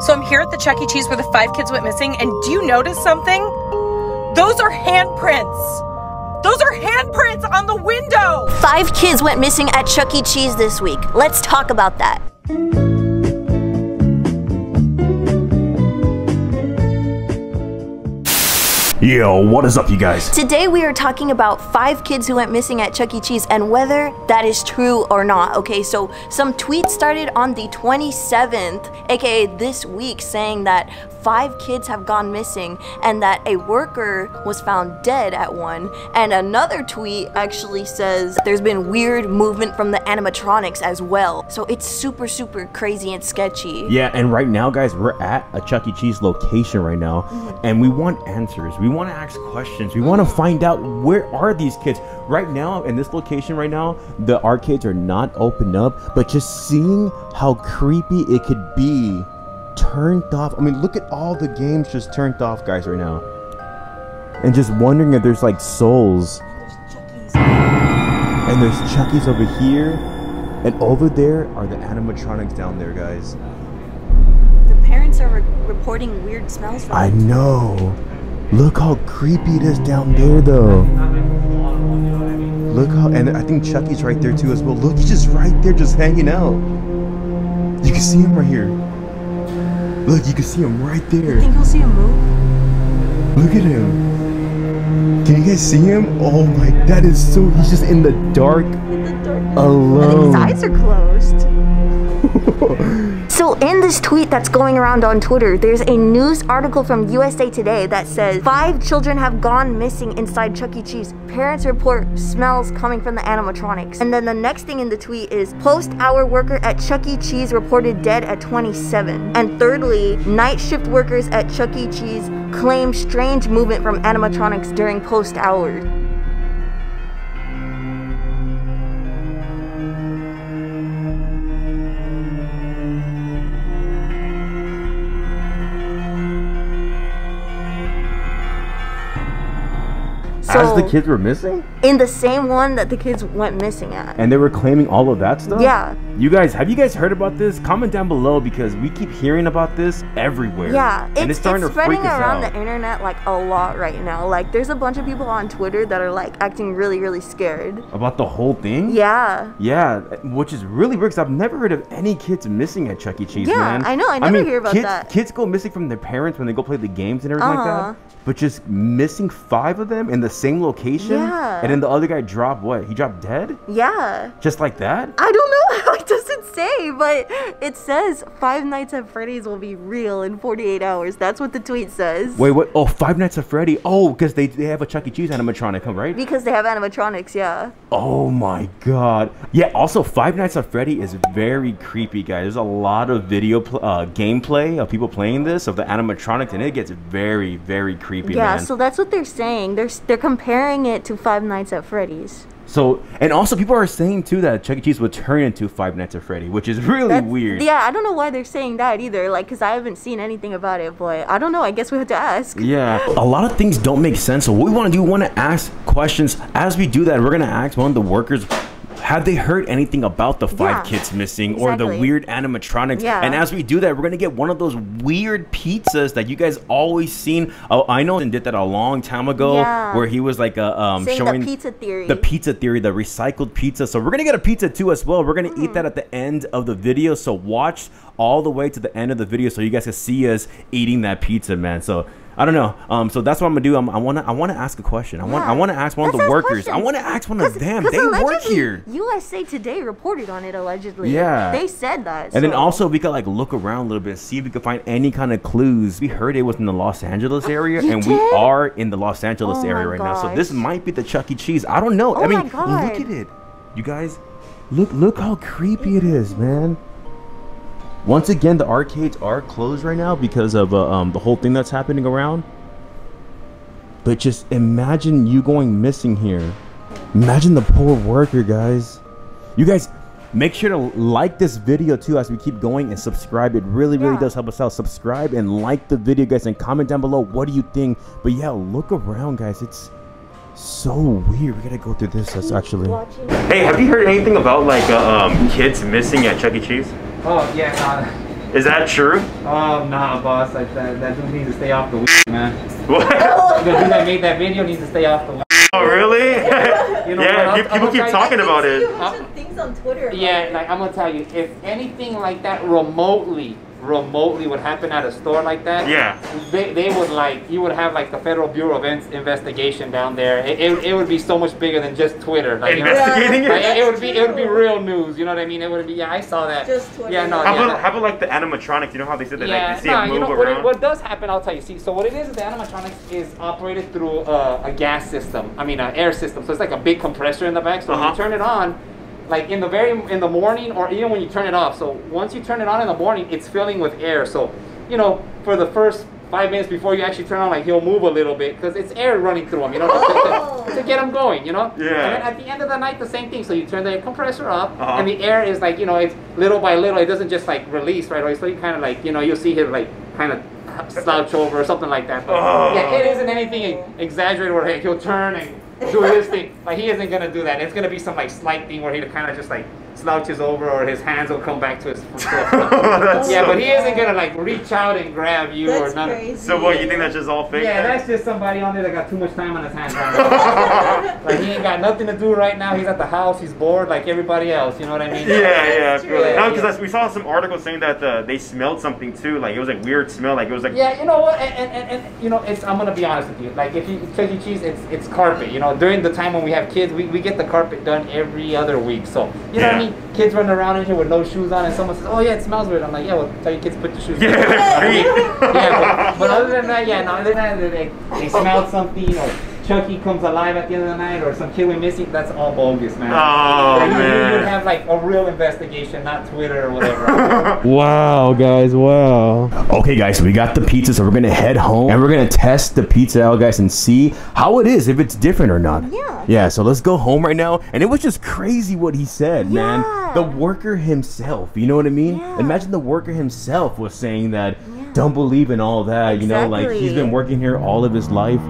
So I'm here at the Chuck E. Cheese where the five kids went missing, and do you notice something? Those are handprints. Those are handprints on the window. Five kids went missing at Chuck E. Cheese this week. Let's talk about that. Yo, what is up, you guys? Today we are talking about five kids who went missing at Chuck E. Cheese and whether that is true or not. Okay, so some tweets started on the 27th, aka this week, saying that five kids have gone missing and that a worker was found dead at one. And another tweet actually says there's been weird movement from the animatronics as well. So it's super, super crazy and sketchy. Yeah, and right now, guys, we're at a Chuck E. Cheese location right now, Mm-hmm. and we want answers. We want to ask questions. We want to find out where are these kids right now in this location. Right now, the arcades are not opened up, but just seeing how creepy it could be turned off. I mean, look at all the games just turned off, guys, right now, and just wondering if there's like souls. And there's Chucky's over here, and over there are the animatronics down there, guys. The parents are re- reporting weird smells from I know. Look how creepy it is down there, though. Look how, and I think Chucky's right there too as well. Look, he's just right there, just hanging out. You can see him right here. Look, you can see him right there. think we'll see him move? Look at him. Can you guys see him? Oh my, that is so. He's just in the dark, alone. His eyes are closed. So in this tweet that's going around on Twitter, there's a news article from USA Today that says five children have gone missing inside Chuck E. Cheese. Parents report smells coming from the animatronics. And then the next thing in the tweet is post-hour worker at Chuck E. Cheese reported dead at 27. And thirdly, night shift workers at Chuck E. Cheese claim strange movement from animatronics during post hours. As the kids were missing, in the same one that the kids went missing at. and they were claiming all of that stuff. Yeah. You guys, have you guys heard about this? Comment down below because we keep hearing about this everywhere. Yeah, and it's, starting it's to freak spreading us around out. the internet like a lot right now. Like, there's a bunch of people on Twitter that are like acting really, really scared. About the whole thing? Yeah. Yeah, which is really weird because I've never heard of any kids missing at Chuck E. Cheese, Yeah, man. I know, I never hear about kids, that. Kids go missing from their parents when they go play the games and everything Uh-huh. like that. But just missing five of them in the same location? Yeah. And then the other guy dropped what? He dropped dead? Yeah. Just like that? I don't know. It doesn't say, but it says Five Nights at Freddy's will be real in 48 hours. That's what the tweet says. Wait, what? Oh, Five Nights at Freddy. Oh, because they, they have a Chuck E. Cheese animatronic, right? Because they have animatronics, yeah. Oh my god. Yeah, also Five Nights at Freddy is very creepy, guys. There's a lot of video uh, gameplay of people playing this of the animatronics and it gets very very creepy, Yeah, man. so that's what they're saying. They're they're comparing it to Five Nights at Freddy's. So, and also people are saying too that Chuck E. Cheese would turn into Five Nights at Freddy, which is really That's- weird. Yeah, I don't know why they're saying that either. Like, cause I haven't seen anything about it, but I don't know. I guess we have to ask. Yeah, a lot of things don't make sense. So what we want to do, we want to ask questions. As we do that, we're gonna ask one of the workers, have they heard anything about the five Yeah, kids missing or the weird animatronics? Yeah. And as we do that, we're gonna get one of those weird pizzas that you guys always seen. Oh, I know and did that a long time ago, Yeah. where he was like a um Saying the pizza theory. The pizza theory, the recycled pizza. So we're gonna get a pizza too as well. We're gonna eat that at the end of the video. So watch all the way to the end of the video so you guys can see us eating that pizza, man. So I don't know. Um, so that's what I'm gonna do. I'm, I wanna I wanna ask a question. I want, I wanna ask one of the workers. I wanna ask one of them. They work here. USA Today reported on it allegedly. Yeah. They said that. And then also we could like look around a little bit, see if we could find any kind of clues. We heard it was in the Los Angeles area, You and we are in the Los Angeles Oh area right now. So this might be the Chuck E. Cheese. I don't know. Oh I mean, look at it, you guys. Look, look how creepy it is, man. Once again, the arcades are closed right now because of uh, um, the whole thing that's happening around. But just imagine you going missing here. Imagine the poor worker, guys. You guys, make sure to like this video too as we keep going and subscribe. It really, really Yeah. does help us out. Subscribe and like the video, guys, and comment down below what do you think. But yeah, look around, guys. It's so weird. We gotta go through this. That's actually. Hey, have you heard anything about like uh, um, kids missing at Chuck E. Cheese? Oh yeah, uh, Is that true? Um, nah, boss. Like that, that dude needs to stay off the weed, man. What? The dude that made that video needs to stay off the weed. Oh, really? You know yeah, I'm- people I'm keep talking tell about it. bunch things on Twitter. Yeah, like I'm gonna tell you, if anything like that remotely, remotely would happen at a store like that, Yeah. they, they would like you would have like the Federal Bureau of In- Investigation down there. It, it, it would be so much bigger than just Twitter. Like, you know, Investigating like, it? it, it would be it would be real news. You know what I mean? It would be yeah. I saw that. Just Twitter. Yeah, no. How yeah, about, that- how about like the animatronics? You know how they said that like, yeah, you see nah, it you move know what, it, what does happen? I'll tell you. See, so what it is is the animatronics is operated through uh, a gas system. I mean, an air system. So it's like a big compressor in the back. So when Uh-huh. you turn it on, like in the very in the morning, or even when you turn it off. So once you turn it on in the morning, it's filling with air. So you know, for the first five minutes before you actually turn on, like he'll move a little bit because it's air running through him. You know, to, to, to get him going. You know. Yeah. And then at the end of the night, the same thing. So you turn the compressor off, Uh-huh. and the air is like you know, it's little by little. It doesn't just like release right away. So you kind of like you know, you'll see him like kind of slouch over or something like that. But Oh. yeah, it isn't anything exaggerated where hey, he'll turn and do his thing. Like he isn't gonna do that. It's gonna be some like slight thing where he'll kind of just like slouches over or his hands will come back to his. To yeah, so- but he isn't gonna like reach out and grab you That's or none. crazy. So what, you think that's just all fake? Yeah, then? that's just somebody on there that got too much time on his hands right like he ain't got nothing to do right now. He's at the house. He's bored like everybody else. You know what I mean? Yeah, yeah, I feel true. it. Yeah. because we saw some articles saying that uh, they smelled something too. Like it was like weird smell. Like it was like Yeah, you know what, and, and, and, and you know, it's. I'm gonna be honest with you. Like, if you Chuck E. Cheese, it's it's carpet. You know, during the time when we have kids, we, we get the carpet done every other week. So you know what I Yeah. Kids running around in here with no shoes on, and someone says, "Oh yeah, it smells weird." I'm like, "Yeah, well, tell your kids to put the shoes." on." yeah, yeah, but, but other than that, yeah, no, other than that, they, they smelled something, or Chucky comes alive at the end of the night, or some kid went missing. That's all bogus, man. Oh, Like, you- you would have like a real investigation, not Twitter or whatever. Wow, guys, wow. Okay, guys, so we got the pizza, so we're gonna head home and we're gonna test the pizza out, guys, and see how it is, if it's different or not. Yeah. Yeah, so let's go home right now. And it was just crazy what he said, man. Yeah. The worker himself, you know what I mean? Yeah. Imagine the worker himself was saying that, yeah. don't believe in all that, you know, like he's been working here all of his life.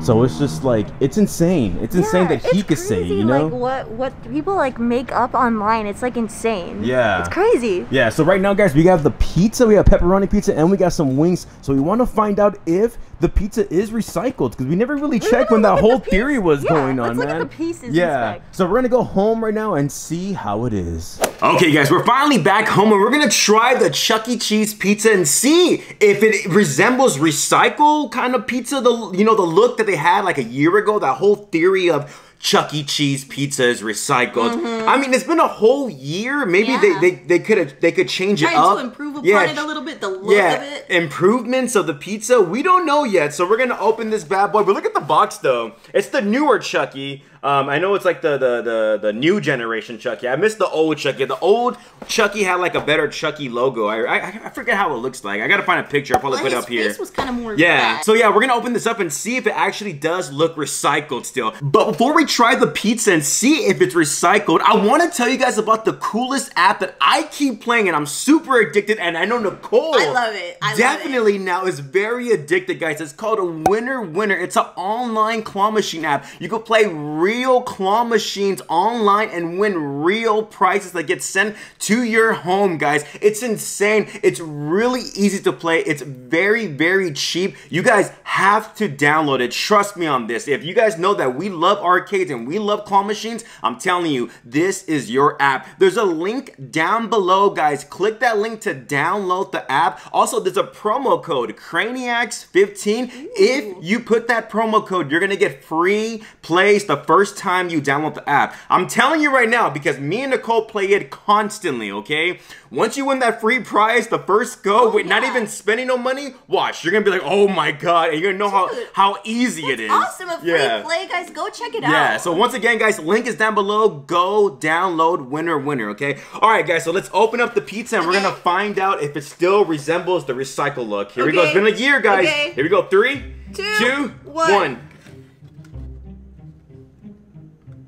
So it's just like, it's insane. It's insane Yeah, that he could say, you know? Like what what people like make up online, it's like insane. Yeah. It's crazy. Yeah, so right now, guys, we have the pizza, we have pepperoni pizza, and we got some wings. So we want to find out if the pizza is recycled because we never really checked when that whole the theory was yeah, going on, man. at the pieces Yeah, inspect. so we're gonna go home right now and see how it is. Okay, guys, we're finally back home and we're gonna try the Chuck E. Cheese pizza and see if it resembles recycle kind of pizza. The you know the look that they had like a year ago. That whole theory of Chuck E. Cheese pizza is recycled. Mm-hmm. I mean, it's been a whole year. Maybe. Yeah. they they they could have they could change it Trying up. to improve upon Yeah, it a little bit, the look yeah, of it. improvements of the pizza. We don't know yet, so we're gonna open this bad boy. But look at the box, though. It's the newer Chucky. Um, I know it's like the, the the the new generation Chucky. I missed the old Chucky. The old Chucky had like a better Chucky logo. I I, I forget how it looks like. I gotta find a picture. I'll probably Well, put it up here. was kind of more. Yeah. flat. So yeah, we're gonna open this up and see if it actually does look recycled still. But before we try the pizza and see if it's recycled, I want to tell you guys about the coolest app that I keep playing and I'm super addicted. And I know Nicole. I love it. I love it. definitely now is very addicted, guys. It's called a Winner Winner. It's an online claw machine app. You can play real claw machines online and win real prizes that get sent to your home, guys. It's insane. It's really easy to play. It's very, very cheap. You guys have to download it. Trust me on this. If you guys know that we love arcades and we love claw machines, I'm telling you, this is your app. There's a link down below, guys. Click that link to download the app. Also, there's a promo code, Craniacs15. If you put that promo code, you're gonna get free plays the first time you download the app. I'm telling you right now because me and Nicole play it constantly, okay? Once you win that free prize, the first go, oh, with not even spending no money, watch. You're gonna be like, oh my god, and you're gonna know how, Dude, how easy it is. awesome. A free Yeah. play, guys. Go check it out. Yeah, so once again, guys, link is down below. Go download Winner Winner, okay? All right, guys, so let's open up the pizza and we're gonna find out if it still resembles the recycle look. Here we go. It's Okay. been a year, guys. Okay. Here we go. Three, Two, two, one. one.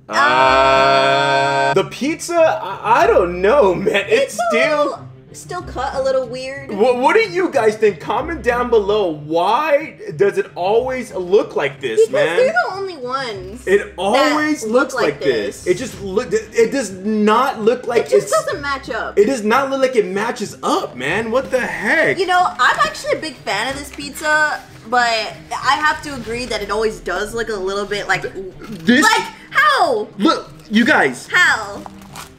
Uh, the pizza, I, I don't know, man. It's, It's still. still cut a little weird. What, what do you guys think? Comment down below. Why does it always look like this, Because man? they're the only ones. It always look looks like like, this. this. It just look. It does not look like it just it's. doesn't match up. It does not look like it matches up, man. What the heck? You know, I'm actually a big fan of this pizza, but I have to agree that it always does look a little bit like this. like how look, you guys. how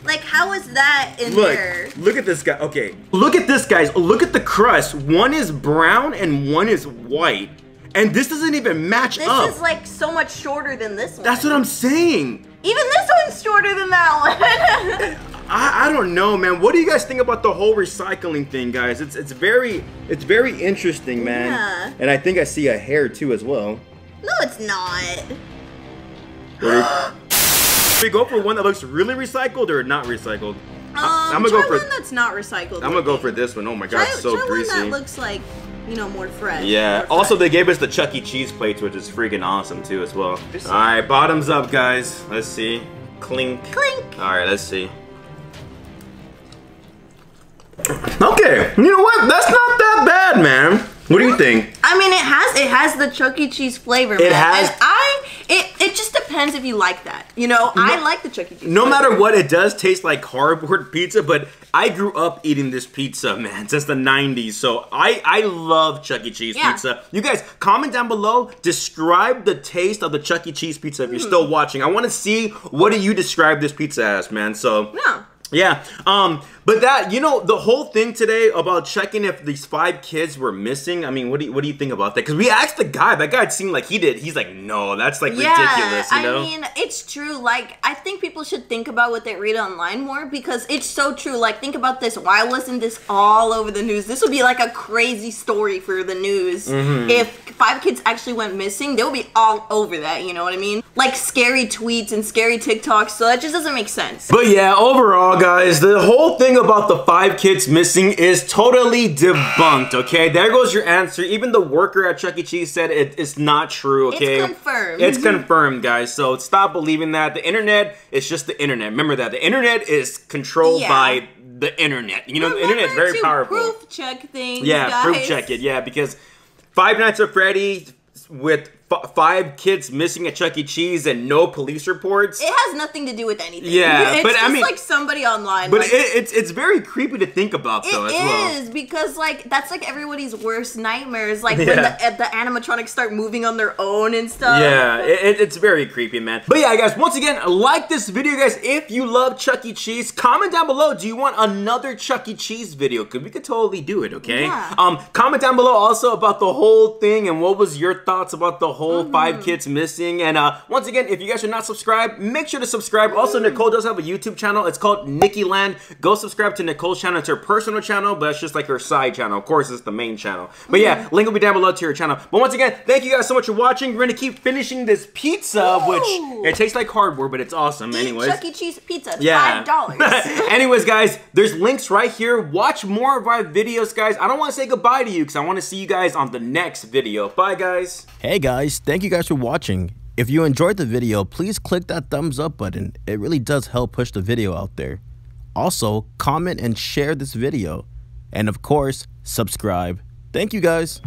like how is that in Look, there? look at this guy. Okay, look at this, guys. Look at the crust. One is brown and one is white, and this doesn't even match This up. is like so much shorter than this one. That's what I'm saying. Even this one's shorter than that one. I, I don't know, man. What do you guys think about the whole recycling thing, guys? It's it's very it's very interesting, man. Yeah. And I think I see a hair too as well. no, it's not. Should we go for one that looks really recycled or not recycled? Um, I'm gonna try go for- one that's not recycled. I'm gonna go for this one. Oh my god, Try, it's so try greasy. one that looks like you know more fresh. yeah. more Also, fresh. they gave us the Chuck E. Cheese plates, which is freaking awesome too, as well. All right, bottoms up, guys. Let's see. Clink. clink. All right, let's see. Okay, you know what? That's not that bad, man. What do you think? I mean, it has it has the Chuck E. Cheese flavor. man. has- And I it it just depends if you like that. You know, I like the Chuck E. Cheese. No matter what, it does taste like cardboard pizza, but I grew up eating this pizza, man, since the 90s. So I, I love Chuck E. Cheese Yeah. pizza. You guys, comment down below, describe the taste of the Chuck E. Cheese pizza if you're still Hmm. watching. I want to see what do you describe this pizza as, man. So Yeah. yeah, um, but that you know the whole thing today about checking if these five kids were missing. I mean, what do you, what do you think about that? Because we asked the guy, that guy seemed like he did. He's like, no, that's like Yeah, ridiculous. You know? I mean, it's true. Like, I think people should think about what they read online more because it's so true. Like, think about this. Why wasn't this all over the news? This would be like a crazy story for the news. Mm-hmm. If five kids actually went missing, they would be all over that. You know what I mean? Like scary tweets and scary TikToks. So that just doesn't make sense. But yeah, overall, guys, the whole thing about the five kids missing is totally debunked. Okay, there goes your answer. Even the worker at Chuck E. Cheese said it is not true. Okay? It's confirmed. It's confirmed, guys. So stop believing that. The internet is just the internet. Remember that the internet is controlled Yeah. by the internet. You know, the internet is very powerful. Proof check things. Yeah, guys. proof check it. Yeah, because Five Nights at Freddy's with f- five kids missing at Chuck E. Cheese and no police reports. It has nothing to do with anything. Yeah, it's but I just mean- like somebody online. but like, it, it's it's very creepy to think about It though is well. because like that's like everybody's worst nightmares. Like Yeah. when the, the animatronics start moving on their own and stuff. Yeah, it, it- it's very creepy, man. But yeah, guys, once again, like this video, guys. If you love Chuck E. Cheese, comment down below. Do you want another Chuck E. Cheese video? Cause we could totally do it, okay? Yeah. Um, comment down below also about the whole thing and what was your thoughts about the whole Mm-hmm. five kids missing. And uh, once again, if you guys are not subscribed, make sure to subscribe. Also, Nicole does have a YouTube channel. It's called Nikki Land. Go subscribe to Nicole's channel. It's her personal channel, but it's just like her side channel. Of course, it's the main channel. But yeah, Mm-hmm. link will be down below to her channel. But once again, thank you guys so much for watching. We're gonna keep finishing this pizza, Ooh. which it tastes like cardboard, but it's awesome. Eat Anyways. Chuck E. Cheese pizza. It's Yeah. five dollars. Anyways, guys, there's links right here. Watch more of our videos, guys. I don't want to say goodbye to you because I want to see you guys on the next video. Bye, guys. Hey, guys. Thank you guys for watching. If you enjoyed the video, please click that thumbs up button. It really does help push the video out there. Also, comment and share this video. And of course, subscribe. Thank you, guys.